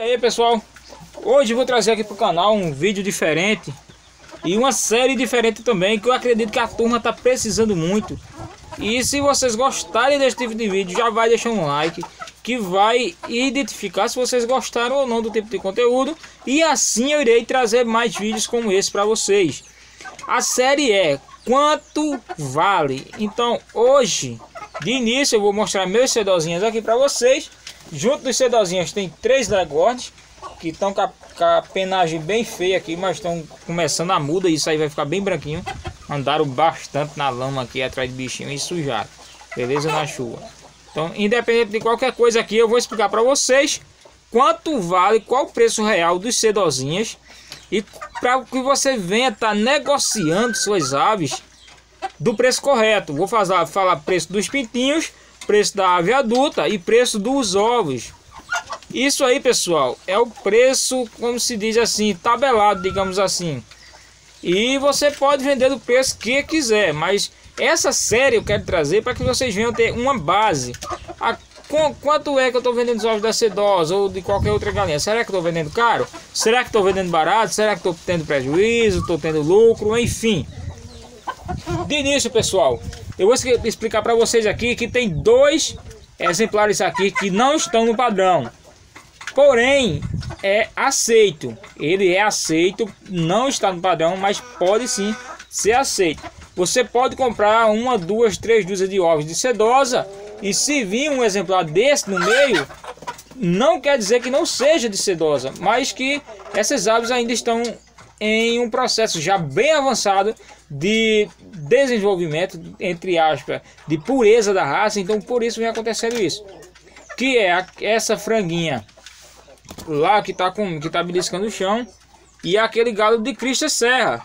E aí pessoal, hoje vou trazer aqui pro canal um vídeo diferente e uma série diferente também que eu acredito que a turma tá precisando muito. E se vocês gostarem desse tipo de vídeo, já vai deixar um like que vai identificar se vocês gostaram ou não do tipo de conteúdo e assim eu irei trazer mais vídeos como esse para vocês. A série é quanto vale. Então hoje de início eu vou mostrar meus sedozinhos aqui para vocês Junto dos sedozinhos tem três legordes que estão com, com, a penagem bem feia aqui, mas estão começando a muda. Isso aí vai ficar bem branquinho. Andaram bastante na lama aqui atrás de bichinho e sujaram. Beleza? Na chuva. Então, independente de qualquer coisa aqui, eu vou explicar para vocês quanto vale, qual o preço real dos sedozinhas. E para que você venha estar tá negociando suas aves do preço correto. Vou fazer, falar preço dos pintinhos preço da ave adulta e preço dos ovos. Isso aí, pessoal, é o preço, como se diz assim, tabelado, digamos assim. E você pode vender do preço que quiser, mas essa série eu quero trazer para que vocês venham ter uma base. A, quanto é que eu estou vendendo os ovos da sedosa ou de qualquer outra galinha? Será que estou vendendo caro? Será que estou vendendo barato? Será que estou tendo prejuízo? Estou tendo lucro? Enfim. De início, pessoal, eu vou explicar para vocês aqui que tem dois exemplares aqui que não estão no padrão. Porém, é aceito. Ele é aceito, não está no padrão, mas pode sim ser aceito. Você pode comprar uma, duas, três dúzias de ovos de sedosa e se vir um exemplar desse no meio, não quer dizer que não seja de sedosa, mas que essas aves ainda estão em um processo já bem avançado de desenvolvimento, entre aspas, de pureza da raça, então por isso vem acontecendo isso. Que é a, essa franguinha lá que está com que tá beliscando o chão e aquele galo de crista serra.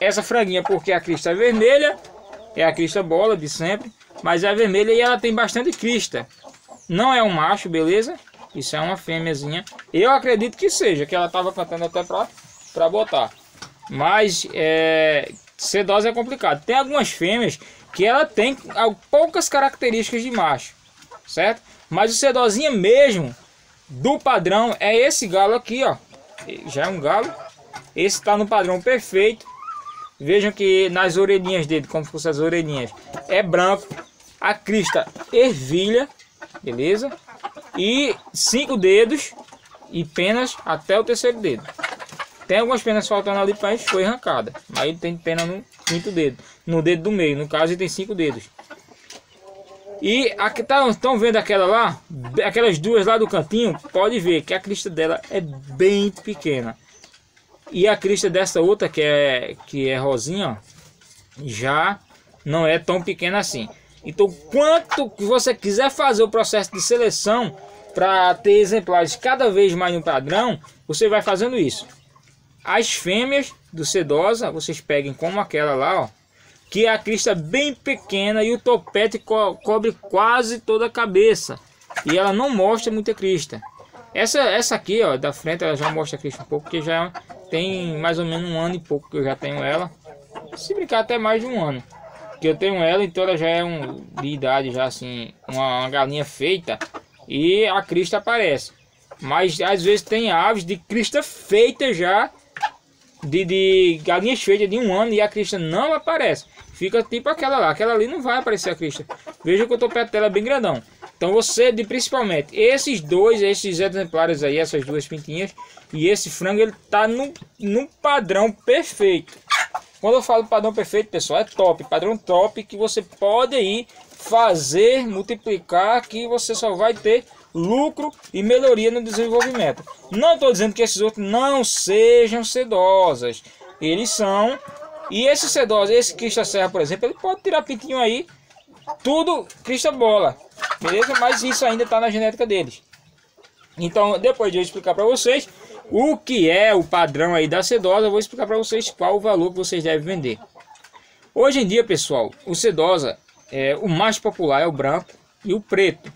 Essa franguinha porque a crista é vermelha, é a crista bola de sempre, mas é vermelha e ela tem bastante crista. Não é um macho, beleza? Isso é uma fêmeazinha. Eu acredito que seja, que ela estava cantando até para botar. Mas é, sedosa é complicado. Tem algumas fêmeas que ela tem poucas características de macho, certo? Mas o sedozinha mesmo do padrão é esse galo aqui, ó. Já é um galo. Esse está no padrão perfeito. Vejam que nas orelhinhas dele, como fossem as orelhinhas, é branco. A crista ervilha, beleza? E cinco dedos e penas até o terceiro dedo. Tem algumas penas faltando ali para foi arrancada. Aí tem pena no quinto dedo. No dedo do meio. No caso ele tem cinco dedos. E aqui tá, estão vendo aquela lá? Aquelas duas lá do cantinho. Pode ver que a crista dela é bem pequena. E a crista dessa outra que é, que é rosinha, já não é tão pequena assim. Então quanto que você quiser fazer o processo de seleção para ter exemplares cada vez mais no padrão, você vai fazendo isso. As fêmeas do sedosa, vocês peguem como aquela lá, ó, que é a crista bem pequena e o topete co cobre quase toda a cabeça. E ela não mostra muita crista. Essa, essa aqui, ó, da frente, ela já mostra a crista um pouco, porque já tem mais ou menos um ano e pouco que eu já tenho ela. Se brincar até mais de um ano que eu tenho ela, então ela já é um, de idade, já assim, uma, uma galinha feita e a crista aparece. Mas às vezes tem aves de crista feita já de, de galinhas feitas de um ano e a crista não aparece. Fica tipo aquela lá. Aquela ali não vai aparecer a crista. Veja que eu tô perto dela bem grandão. Então você, de principalmente, esses dois, esses exemplares aí, essas duas pintinhas e esse frango, ele tá no, no padrão perfeito. Quando eu falo padrão perfeito, pessoal, é top. Padrão top que você pode aí fazer, multiplicar, que você só vai ter lucro e melhoria no desenvolvimento. Não estou dizendo que esses outros não sejam sedosas. Eles são. E esse sedosa, esse Crista Serra, por exemplo, ele pode tirar pintinho aí. Tudo Crista Bola. Beleza? Mas isso ainda está na genética deles. Então, depois de eu explicar para vocês o que é o padrão aí da sedosa, eu vou explicar para vocês qual o valor que vocês devem vender. Hoje em dia, pessoal, o sedosa, é, o mais popular é o branco e o preto.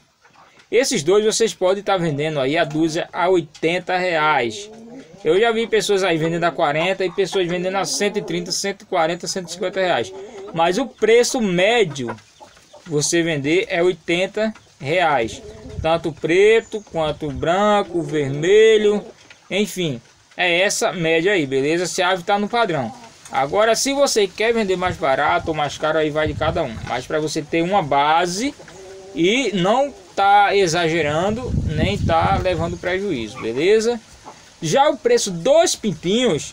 Esses dois vocês podem estar vendendo aí a dúzia a 80 reais. Eu já vi pessoas aí vendendo a 40 e pessoas vendendo a 130, 140, 150 reais. Mas o preço médio você vender é 80 reais. tanto preto quanto branco, vermelho, enfim, é essa média aí, beleza? Se a ave está no padrão. Agora, se você quer vender mais barato ou mais caro, aí vai de cada um. Mas para você ter uma base e não tá exagerando, nem tá levando prejuízo, beleza? Já o preço dos pintinhos,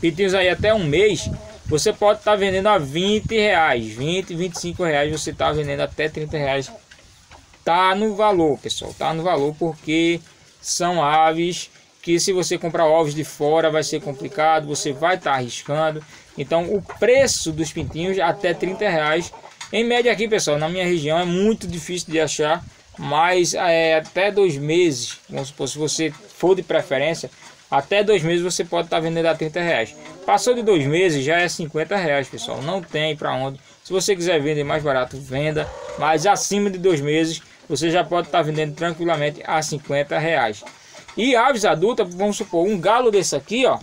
pintinhos aí até um mês, você pode estar tá vendendo a 20 reais, 20, 25 reais, você tá vendendo até 30 reais. Tá no valor, pessoal, tá no valor porque são aves que se você comprar ovos de fora vai ser complicado, você vai estar tá arriscando. Então o preço dos pintinhos até 30 reais. Em média aqui pessoal, na minha região é muito difícil de achar, mas é, até dois meses, vamos supor, se você for de preferência, até dois meses você pode estar tá vendendo a 30 reais. Passou de dois meses já é 50 reais pessoal, não tem para onde. Se você quiser vender mais barato, venda, mas acima de dois meses você já pode estar tá vendendo tranquilamente a 50 reais. E aves adultas, vamos supor, um galo desse aqui, ó.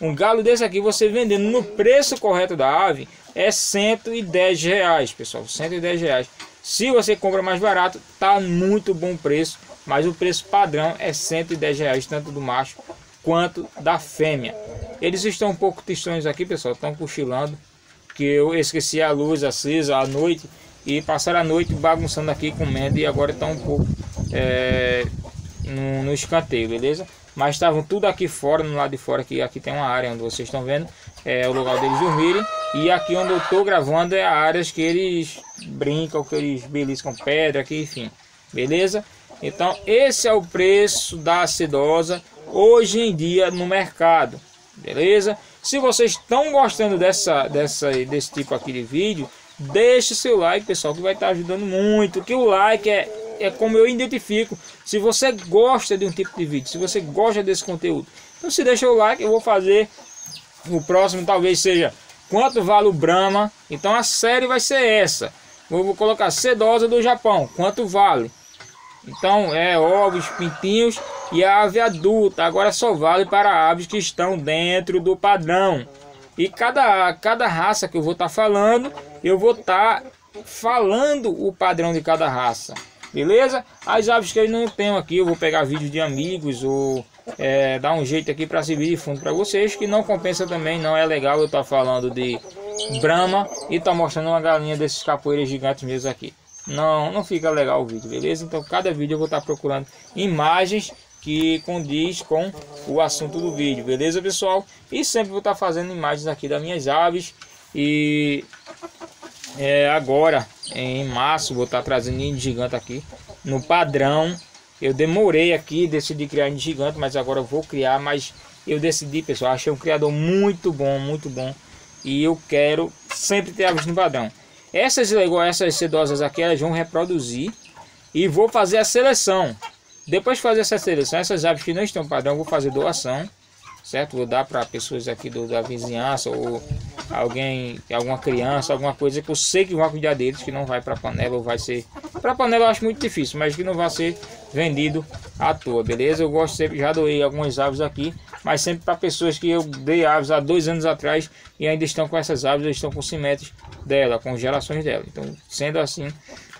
Um galo desse aqui, você vendendo no preço correto da ave, é 110 reais, pessoal. 110 reais. Se você compra mais barato, tá muito bom preço. Mas o preço padrão é 110 reais, tanto do macho quanto da fêmea. Eles estão um pouco tristonhos aqui, pessoal. Estão cochilando. Que eu esqueci a luz acesa à noite. E passaram a noite bagunçando aqui, comendo. E agora estão um pouco é, no, no escanteio, beleza? Mas estavam tudo aqui fora, no lado de fora, aqui, aqui tem uma área onde vocês estão vendo, é o lugar deles dormirem. E aqui onde eu estou gravando é a área que eles brincam, que eles beliscam pedra, aqui, enfim, beleza? Então esse é o preço da sedosa hoje em dia no mercado, beleza? Se vocês estão gostando dessa, dessa, desse tipo aqui de vídeo, deixe seu like, pessoal, que vai estar ajudando muito. Que o like é é como eu identifico se você gosta de um tipo de vídeo, se você gosta desse conteúdo. Então se deixa o like, eu vou fazer o próximo talvez seja quanto vale o Brahma. Então a série vai ser essa. Eu vou colocar sedosa do Japão, quanto vale? Então é ovos, pintinhos e a ave adulta. Agora só vale para aves que estão dentro do padrão. E cada, cada raça que eu vou estar tá falando, eu vou estar tá falando o padrão de cada raça beleza? As aves que eu não tenho aqui, eu vou pegar vídeos de amigos ou é, dar um jeito aqui para servir de fundo para vocês, que não compensa também, não é legal eu estar tá falando de Brahma e tá mostrando uma galinha desses capoeiras gigantes mesmo aqui. Não, não fica legal o vídeo, beleza? Então cada vídeo eu vou estar tá procurando imagens que condiz com o assunto do vídeo, beleza pessoal? E sempre vou estar tá fazendo imagens aqui das minhas aves e é, agora em março vou estar trazendo índio gigante aqui. No padrão eu demorei aqui decidi criar índio gigante mas agora eu vou criar mas eu decidi pessoal achei um criador muito bom muito bom. E eu quero sempre ter aves no padrão. Essas igual essas sedosas aqui elas vão reproduzir e vou fazer a seleção. Depois de fazer essa seleção essas aves que não estão padrão vou fazer doação certo? Vou dar para pessoas aqui do, da vizinhança ou alguém, alguma criança, alguma coisa que eu sei que vai cuidar deles, que não vai para panela ou vai ser para panela eu acho muito difícil, mas que não vai ser vendido à toa, beleza? Eu gosto sempre, já doei algumas aves aqui, mas sempre para pessoas que eu dei aves há dois anos atrás e ainda estão com essas aves, estão com cimentos dela, com gerações dela. Então, sendo assim,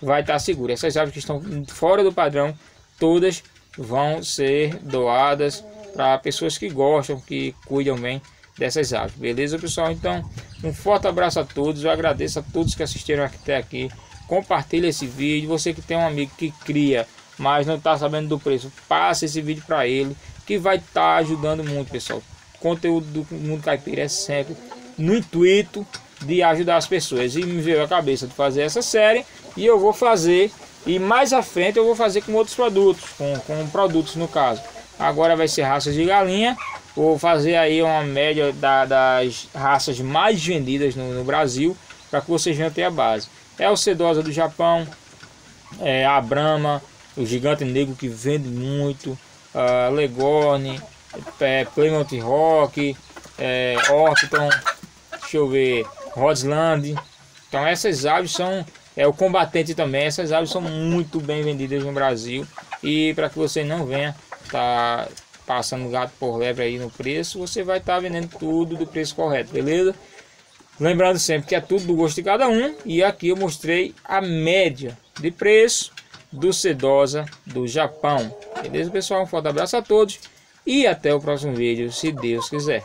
vai estar seguro. Essas aves que estão fora do padrão, todas vão ser doadas para pessoas que gostam, que cuidam bem dessas aves. Beleza, pessoal? Então, um forte abraço a todos. Eu agradeço a todos que assistiram até aqui. Compartilhe esse vídeo. Você que tem um amigo que cria, mas não está sabendo do preço, passe esse vídeo para ele, que vai estar tá ajudando muito, pessoal. Conteúdo do Mundo Caipira é sempre no intuito de ajudar as pessoas. E me veio a cabeça de fazer essa série e eu vou fazer. E mais à frente eu vou fazer com outros produtos, com, com produtos no caso. Agora vai ser raças de galinha. Vou fazer aí uma média da, das raças mais vendidas no, no Brasil. Para que vocês venham ter a base. É o Sedosa do Japão. É a Brahma. O Gigante Negro que vende muito. A Legorne. É, Plymouth Rock. É, Orton. Deixa eu ver. Rodsland. Então essas aves são é o combatente também. Essas aves são muito bem vendidas no Brasil e para que você não venha tá passando gato por lebre aí no preço, você vai estar tá vendendo tudo do preço correto, beleza? Lembrando sempre que é tudo do gosto de cada um e aqui eu mostrei a média de preço do Sedosa do Japão. Beleza, pessoal? Um forte abraço a todos e até o próximo vídeo, se Deus quiser.